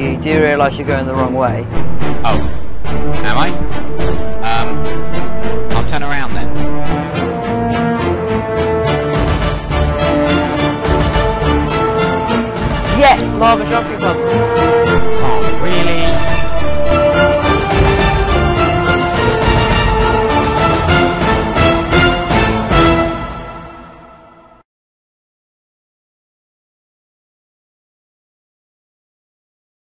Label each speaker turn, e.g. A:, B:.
A: you do realise you're going the wrong way.
B: Oh. Am I? Um, I'll turn around then.
A: Yes, lava jumping puzzle.
B: Oh, really?